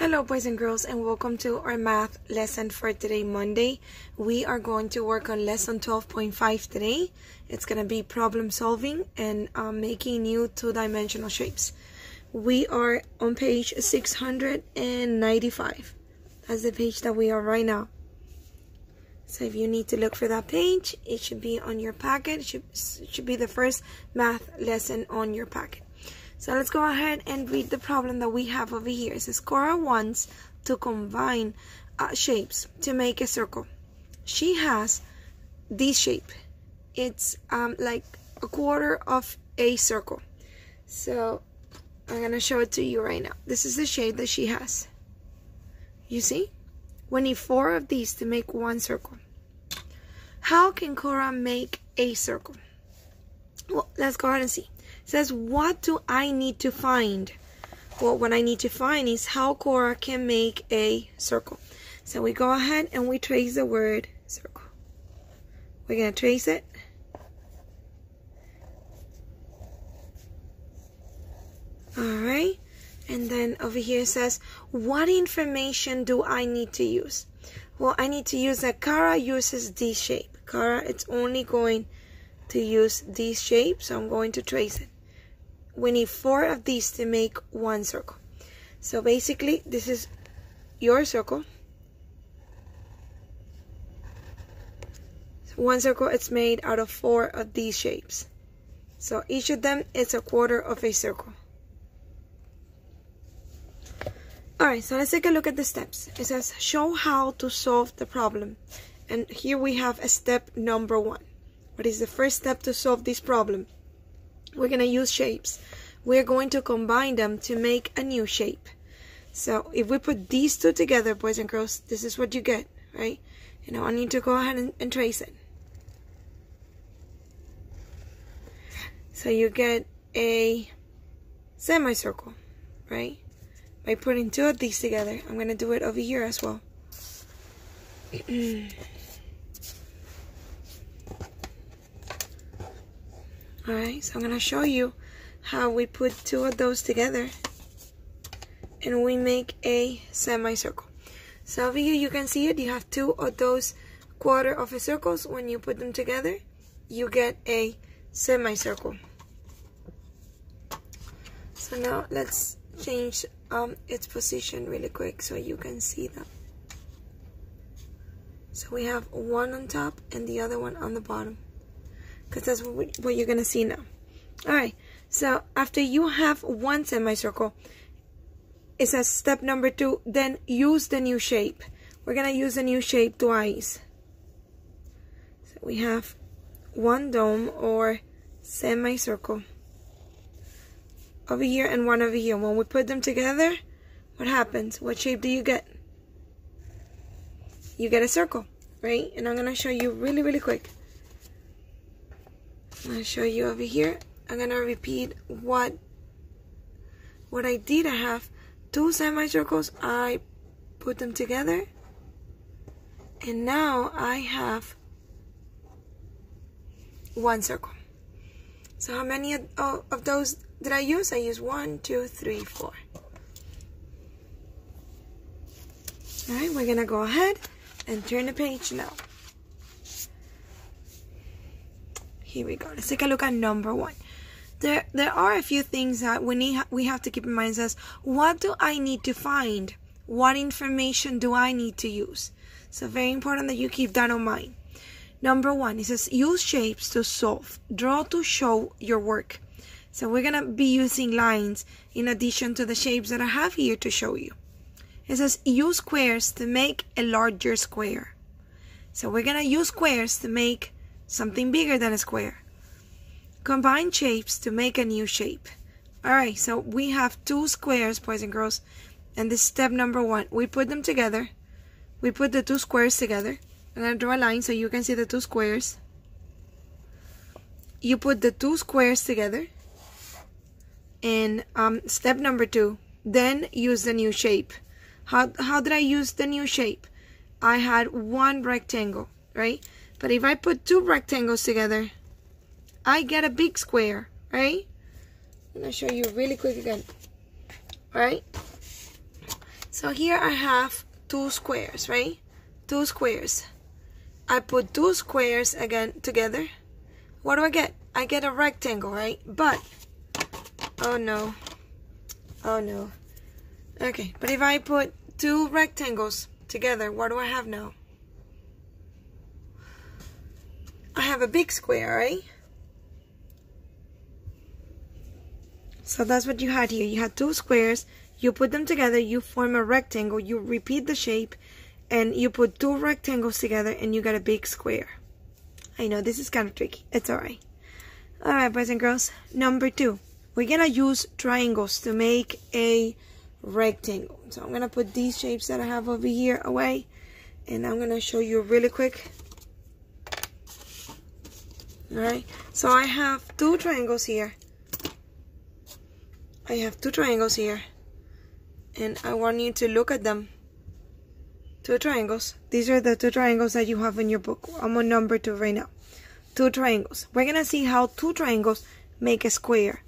Hello boys and girls and welcome to our math lesson for today Monday. We are going to work on lesson 12.5 today. It's going to be problem solving and um, making new two-dimensional shapes. We are on page 695. That's the page that we are right now. So if you need to look for that page, it should be on your packet. It should, it should be the first math lesson on your packet. So let's go ahead and read the problem that we have over here. It says Cora wants to combine uh, shapes to make a circle. She has this shape. It's um, like a quarter of a circle. So I'm going to show it to you right now. This is the shape that she has. You see? We need four of these to make one circle. How can Cora make a circle? Well, let's go ahead and see says, what do I need to find? Well, what I need to find is how Cora can make a circle. So we go ahead and we trace the word circle. We're going to trace it. Alright. And then over here it says, what information do I need to use? Well, I need to use that Kara uses D shape. Kara, it's only going to use this shape, so I'm going to trace it we need four of these to make one circle. So basically, this is your circle. one circle, it's made out of four of these shapes. So each of them is a quarter of a circle. Alright, so let's take a look at the steps. It says, show how to solve the problem. And here we have a step number one. What is the first step to solve this problem? We're going to use shapes. We're going to combine them to make a new shape. So if we put these two together, boys and girls, this is what you get, right? And know, I need to go ahead and, and trace it. So you get a semicircle, right? By putting two of these together. I'm going to do it over here as well. Alright, so I'm going to show you how we put two of those together and we make a semicircle. So over here you can see it, you have two of those quarter of a circles. When you put them together, you get a semicircle. So now let's change um, its position really quick so you can see them. So we have one on top and the other one on the bottom because that's what, you're going to see now. Alright, so after you have one semicircle, it says step number two, then use the new shape. We're going to use the new shape twice. So we have one dome or semicircle over here and one over here. When we put them together, what happens? What shape do you get? You get a circle, right? And I'm going to show you really, really quick. I'm gonna show you over here. I'm gonna repeat what what I did. I have two semicircles. I put them together. And now I have one circle. So how many of, oh, of those did I use? I used one, two, three, four. Alright, we're gonna go ahead and turn the page now. Here we go. Let's take a look at number one. There, there are a few things that we need, we have to keep in mind. Says, what do I need to find? What information do I need to use? So very important that you keep that in mind. Number one, it says use shapes to solve. Draw to show your work. So we're going to be using lines in addition to the shapes that I have here to show you. It says use squares to make a larger square. So we're going to use squares to make something bigger than a square. Combine shapes to make a new shape. Alright, so we have two squares, boys and girls, and this is step number one. We put them together. We put the two squares together. I'm going to draw a line so you can see the two squares. You put the two squares together. And um, step number two, then use the new shape. How, how did I use the new shape? I had one rectangle, right? But if I put two rectangles together, I get a big square, right? I'm to show you really quick again. Right? So here I have two squares, right? Two squares. I put two squares again together. What do I get? I get a rectangle, right? But, oh no. Oh no. Okay, but if I put two rectangles together, what do I have now? I have a big square, right? So that's what you had here. You had two squares, you put them together, you form a rectangle, you repeat the shape, and you put two rectangles together and you got a big square. I know this is kind of tricky. It's alright. Alright, boys and girls. Number two. We're gonna use triangles to make a rectangle. So I'm gonna put these shapes that I have over here away and I'm gonna show you really quick. Alright, so I have two triangles here. I have two triangles here and I want you to look at them two triangles. These are the two triangles that you have in your book. I'm on number two right now. Two triangles. We're going to see how two triangles make a square.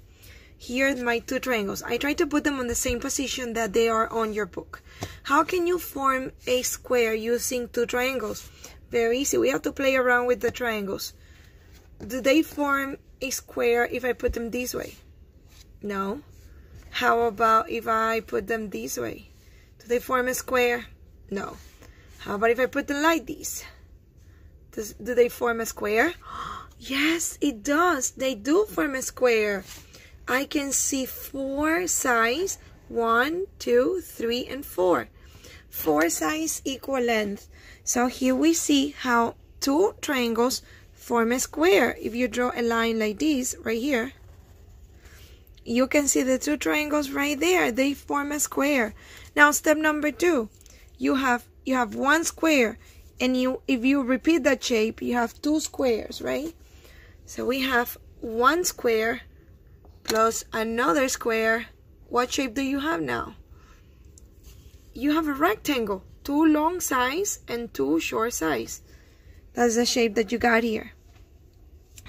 Here are my two triangles. I try to put them on the same position that they are on your book. How can you form a square using two triangles? Very easy. We have to play around with the triangles. Do they form a square if I put them this way? No. How about if I put them this way? Do they form a square? No. How about if I put them like these? Does, do they form a square? yes, it does. They do form a square. I can see four sides. One, two, three, and four. Four sides equal length. So here we see how two triangles form a square. If you draw a line like this right here, you can see the two triangles right there. They form a square. Now step number two you have you have one square and you if you repeat that shape you have two squares right so we have one square plus another square what shape do you have now you have a rectangle two long sides and two short sides that's the shape that you got here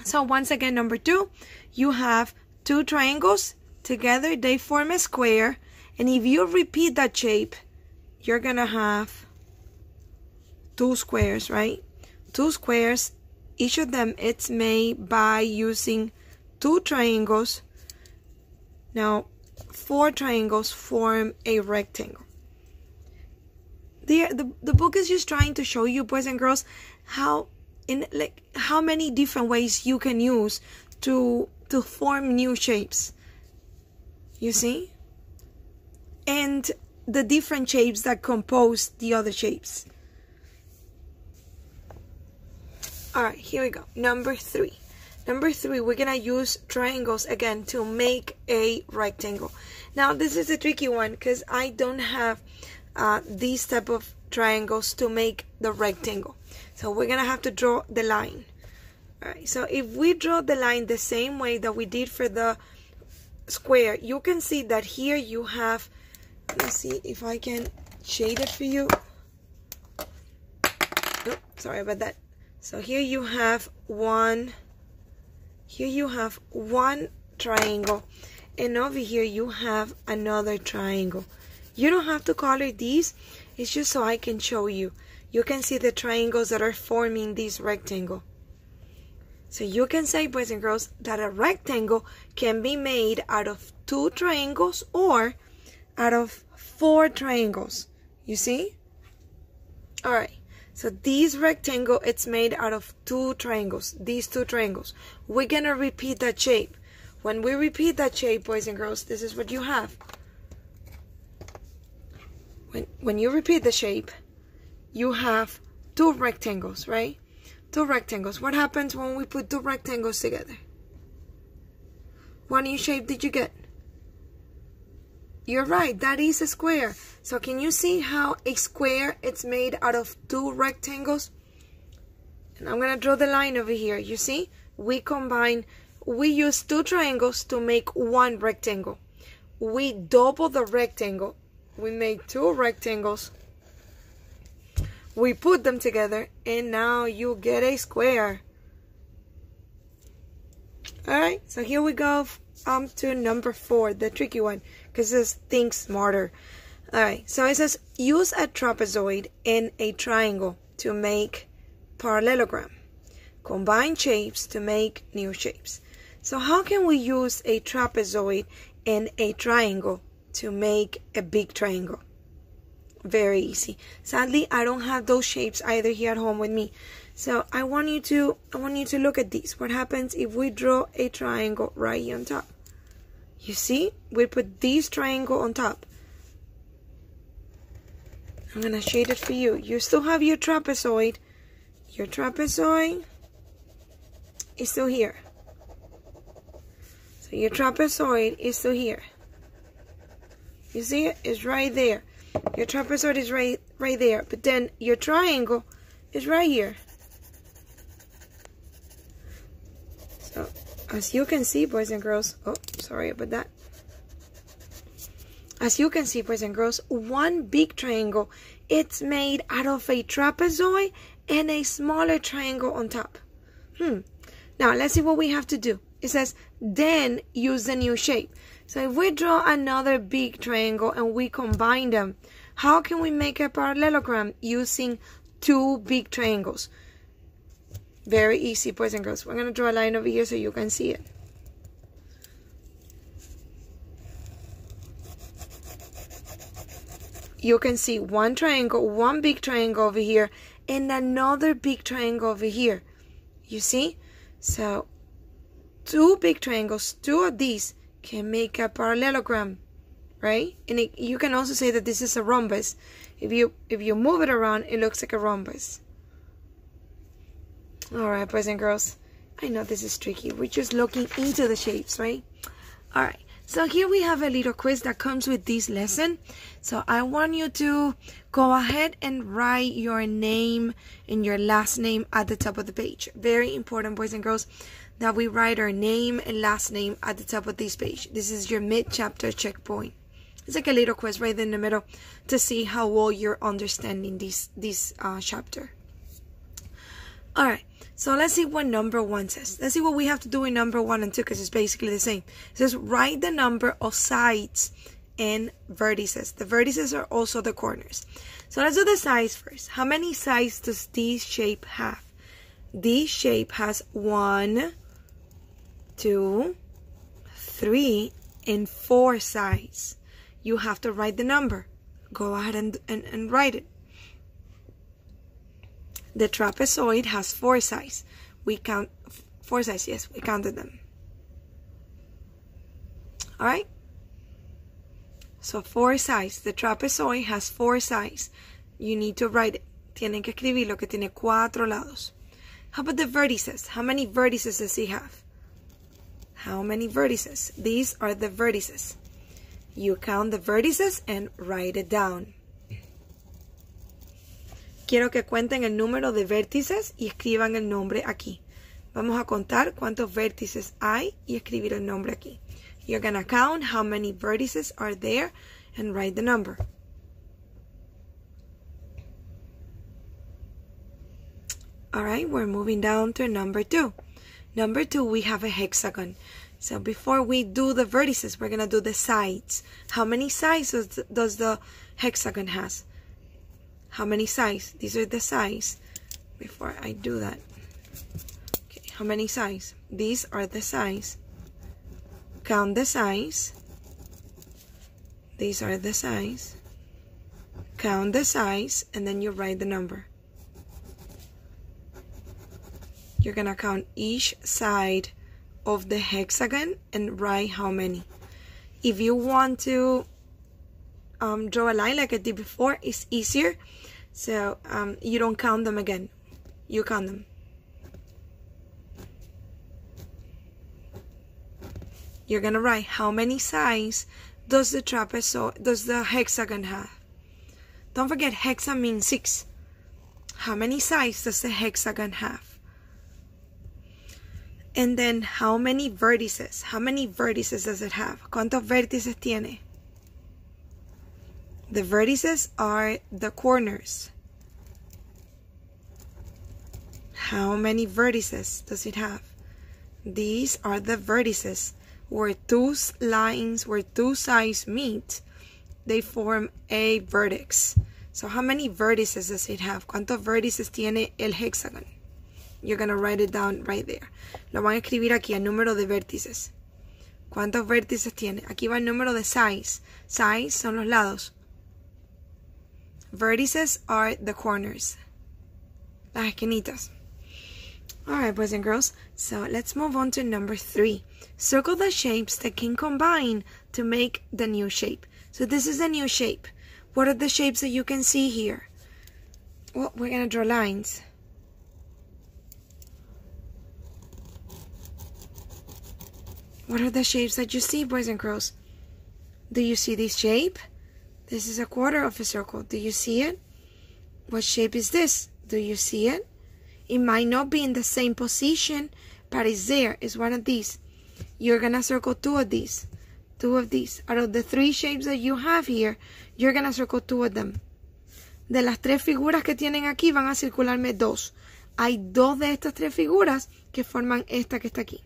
so once again number two you have two triangles together they form a square and if you repeat that shape you're gonna have two squares, right? Two squares, each of them it's made by using two triangles. Now, four triangles form a rectangle. The, the, the book is just trying to show you, boys and girls, how in like how many different ways you can use to to form new shapes. You see? And the different shapes that compose the other shapes. Alright, here we go. Number three. Number three, we're to use triangles again to make a rectangle. Now, this is a tricky one because I don't have uh, these type of triangles to make the rectangle. So we're going to have to draw the line. Alright, so if we draw the line the same way that we did for the square, you can see that here you have let me see if I can shade it for you. Oh, sorry about that. So here you have one, here you have one triangle. And over here you have another triangle. You don't have to color these. It's just so I can show you. You can see the triangles that are forming this rectangle. So you can say, boys and girls, that a rectangle can be made out of two triangles or out of four triangles. You see? Alright, so this rectangle, it's made out of two triangles. These two triangles. We're going to repeat that shape. When we repeat that shape, boys and girls, this is what you have. When, when you repeat the shape, you have two rectangles, right? Two rectangles. What happens when we put two rectangles together? What new shape did you get? You're right, that is a square. So can you see how a square it's made out of two rectangles? And I'm gonna draw the line over here. You see? We combine, we use two triangles to make one rectangle. We double the rectangle. We made two rectangles. We put them together and now you get a square. Alright, so here we go um to number four, the tricky one because this think smarter. Alright, so it says use a trapezoid and a triangle to make parallelogram. Combine shapes to make new shapes. So how can we use a trapezoid and a triangle to make a big triangle? Very easy. Sadly, I don't have those shapes either here at home with me. So I want you to I want you to look at these. What happens if we draw a triangle right here on top? You see? We put this triangle on top. I'm gonna shade it for you. You still have your trapezoid. Your trapezoid is still here. So your trapezoid is still here. You see it? It's right there. Your trapezoid is right right there. But then your triangle is right here. So as you can see, boys and girls, oh, sorry about that. As you can see, boys and girls, one big triangle, it's made out of a trapezoid and a smaller triangle on top. Hmm. Now, let's see what we have to do. It says, then use the new shape. So if we draw another big triangle and we combine them, how can we make a parallelogram using two big triangles? Very easy, boys and girls. We're going to draw a line over here so you can see it. You can see one triangle, one big triangle over here, and another big triangle over here. You see? So, two big triangles, two of these can make a parallelogram, right? And it, you can also say that this is a rhombus. If you if you move it around, it looks like a rhombus. All right, boys and girls. I know this is tricky. We're just looking into the shapes, right? All right. So here we have a little quiz that comes with this lesson. So I want you to go ahead and write your name and your last name at the top of the page. Very important, boys and girls, that we write our name and last name at the top of this page. This is your mid-chapter checkpoint. It's like a little quiz right in the middle to see how well you're understanding this, this uh, chapter. All right. So let's see what number one says. Let's see what we have to do in number one and two because it's basically the same. It says write the number of sides and vertices. The vertices are also the corners. So let's do the sides first. How many sides does this shape have? This shape has one, two, three, and four sides. You have to write the number. Go ahead and, and, and write it. The trapezoid has four sides. We count four sides, yes, we counted them. Alright? So four sides. The trapezoid has four sides. You need to write it. Tienen que escribirlo que tiene cuatro lados. How about the vertices? How many vertices does he have? How many vertices? These are the vertices. You count the vertices and write it down. Quiero que cuenten el número de vértices y escriban el nombre aquí. Vamos a contar cuántos vértices hay y escribir el nombre aquí. You're going to count how many vertices are there and write the number. Alright, we're moving down to number two. Number two, we have a hexagon. So before we do the vertices, we're going to do the sides. How many sides does the hexagon has? how many sides? These are the sides. Before I do that. Okay how many sides? These are the sides. Count the size these are the size count the size and then you write the number you're gonna count each side of the hexagon and write how many if you want to um, draw a line like I did before, it's easier. So um, you don't count them again. You count them. You're gonna write how many sides does the trapezoid, does the hexagon have? Don't forget hexa means six. How many sides does the hexagon have? And then how many vertices? How many vertices does it have? ¿Cuántos vértices tiene? The vertices are the corners. How many vertices does it have? These are the vertices where two lines, where two sides meet they form a vertex. So how many vertices does it have? ¿Cuántos vértices tiene el hexagon? You're going to write it down right there. Lo van a escribir aquí, el número de vértices. ¿Cuántos vértices tiene? Aquí va el número de sides. Sides son los lados. Vertices are the corners. Las esquinitas. Alright, boys and girls. So let's move on to number three. Circle the shapes that can combine to make the new shape. So this is the new shape. What are the shapes that you can see here? Well, we're going to draw lines. What are the shapes that you see, boys and girls? Do you see this shape? This is a quarter of a circle. Do you see it? What shape is this? Do you see it? It might not be in the same position, but it's there. It's one of these. You're going to circle two of these. Two of these. Out of the three shapes that you have here, you're going to circle two of them. De las tres figuras que tienen aquí, van a circularme dos. Hay dos de estas tres figuras que forman esta que está aquí.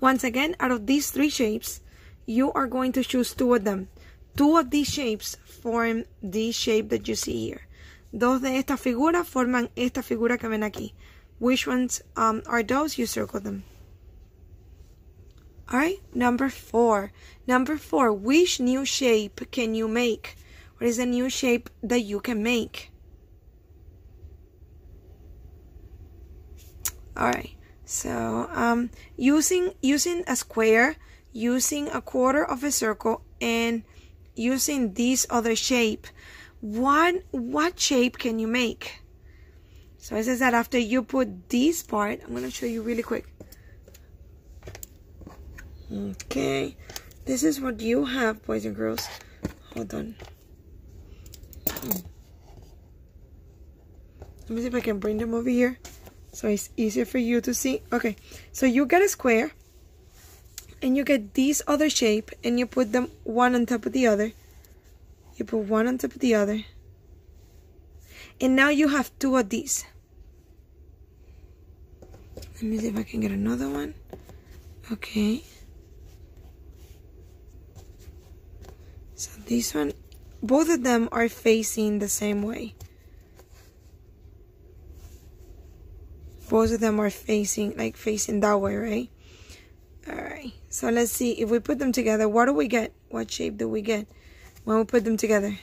Once again, out of these three shapes, you are going to choose two of them. Two of these shapes form this shape that you see here. Dos de estas figuras forman esta figura que ven aquí. Which ones um, are those? You circle them. Alright, number four. Number four, which new shape can you make? What is a new shape that you can make? Alright, so um, using using a square, using a quarter of a circle, and using this other shape, what what shape can you make? So it says that after you put this part, I'm gonna show you really quick. Okay, this is what you have, boys and girls. Hold on. Let me see if I can bring them over here so it's easier for you to see. Okay so you get a square and you get this other shape and you put them one on top of the other. You put one on top of the other. And now you have two of these. Let me see if I can get another one. Okay. So this one both of them are facing the same way both of them are facing like facing that way right? All right so let's see. If we put them together what do we get? What shape do we get when we put them together?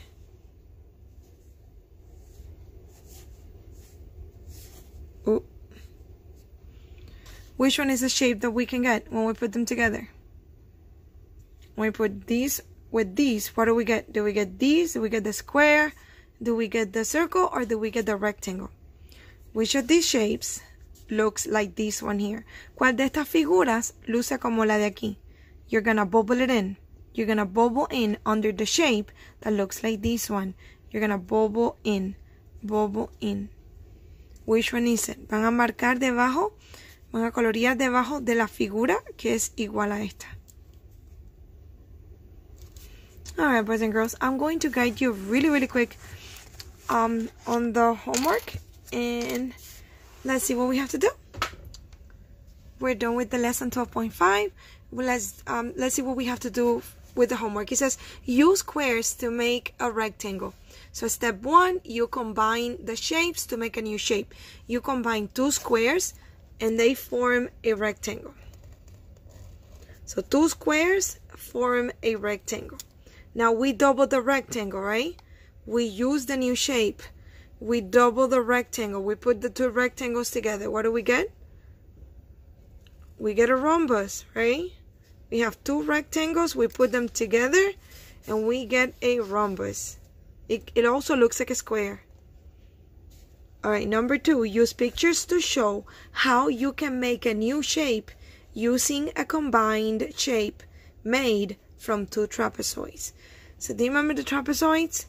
Ooh. which one is the shape that we can get when we put them together? When we put these with these what do we get? Do we get these? Do we get the square? Do we get the circle? Or do we get the rectangle? Which of these shapes looks like this one here. ¿Cuál de estas figuras luce como la de aquí? You're gonna bubble it in. You're gonna bubble in under the shape that looks like this one. You're gonna bubble in. Bubble in. Which one is it? Van a marcar debajo, van a colorear debajo de la figura que es igual a esta. Alright, boys and girls, I'm going to guide you really, really quick um, on the homework and let's see what we have to do. We're done with the lesson 12.5. Let's, um, let's see what we have to do with the homework. It says, use squares to make a rectangle. So step one, you combine the shapes to make a new shape. You combine two squares and they form a rectangle. So two squares form a rectangle. Now we double the rectangle, right? We use the new shape we double the rectangle. We put the two rectangles together. What do we get? We get a rhombus, right? We have two rectangles. We put them together and we get a rhombus. It, it also looks like a square. All right, number two, use pictures to show how you can make a new shape using a combined shape made from two trapezoids. So do you remember the trapezoids?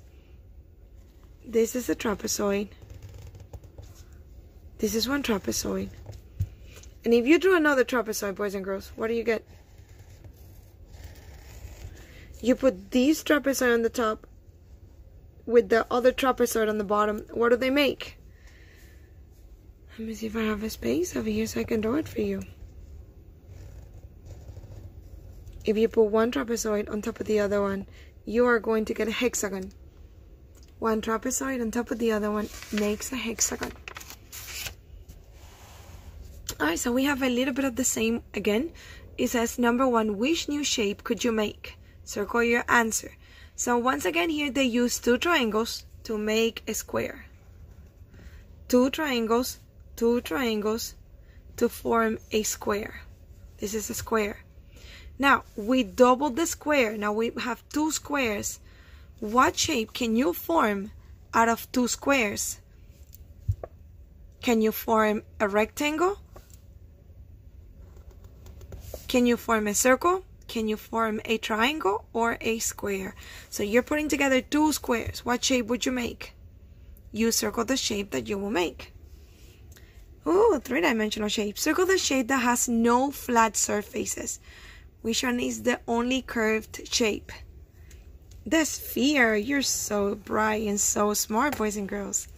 This is a trapezoid. This is one trapezoid. And if you draw another trapezoid, boys and girls, what do you get? You put these trapezoid on the top with the other trapezoid on the bottom. What do they make? Let me see if I have a space over here so I can draw it for you. If you put one trapezoid on top of the other one, you are going to get a hexagon. One trapezoid on top of the other one makes a hexagon. Alright, so we have a little bit of the same again. It says, number one, which new shape could you make? Circle your answer. So once again here they use two triangles to make a square. Two triangles, two triangles to form a square. This is a square. Now, we double the square. Now we have two squares. What shape can you form out of two squares? Can you form a rectangle? Can you form a circle? Can you form a triangle or a square? So you're putting together two squares. What shape would you make? You circle the shape that you will make. Ooh, three-dimensional shape. Circle the shape that has no flat surfaces. Which one is the only curved shape? The sphere. You're so bright and so smart, boys and girls.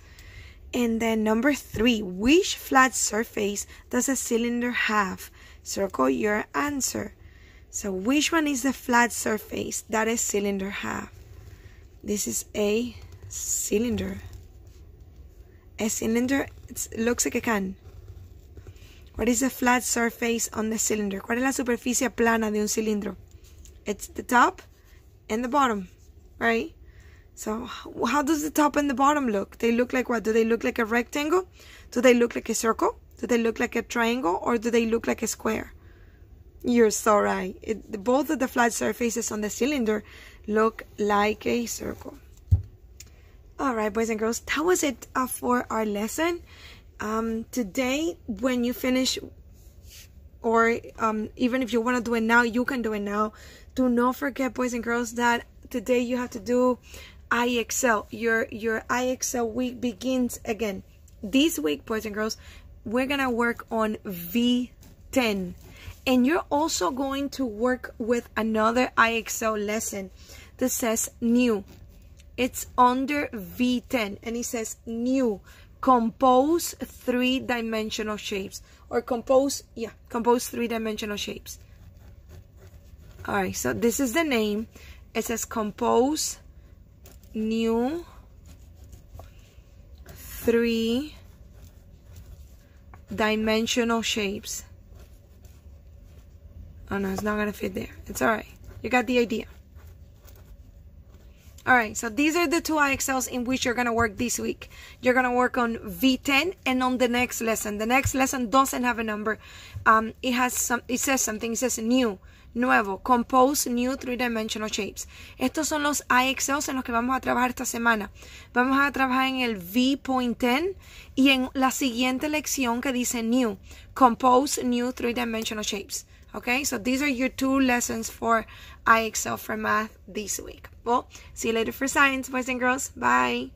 And then number three, which flat surface does a cylinder have? Circle your answer. So which one is the flat surface that a cylinder have? This is a cylinder. A cylinder it looks like a can. What is the flat surface on the cylinder? ¿Cuál es la superficie plana de un cilindro? It's the top and the bottom, right? So how does the top and the bottom look? They look like what? Do they look like a rectangle? Do they look like a circle? Do they look like a triangle or do they look like a square? You're so right. It, both of the flat surfaces on the cylinder look like a circle. All right, boys and girls, that was it uh, for our lesson. Um, today, when you finish, or um, even if you want to do it now, you can do it now. Do not forget, boys and girls, that today you have to do IXL. Your your IXL week begins again. This week, boys and girls, we're gonna work on V10 and you're also going to work with another IXL lesson that says new. It's under V10 and it says new. Compose three-dimensional shapes. Or compose yeah compose three-dimensional shapes. All right so this is the name it says compose new three dimensional shapes. Oh no, it's not gonna fit there. It's alright. You got the idea. Alright, so these are the two IXLs in which you're gonna work this week. You're gonna work on V10 and on the next lesson. The next lesson doesn't have a number. Um, it has some. It says something. It says new. Nuevo, compose new three-dimensional shapes. Estos son los IXLs en los que vamos a trabajar esta semana. Vamos a trabajar en el V.10 y en la siguiente lección que dice new, compose new three-dimensional shapes. Okay, so these are your two lessons for IXL for math this week. Well, see you later for science, boys and girls. Bye.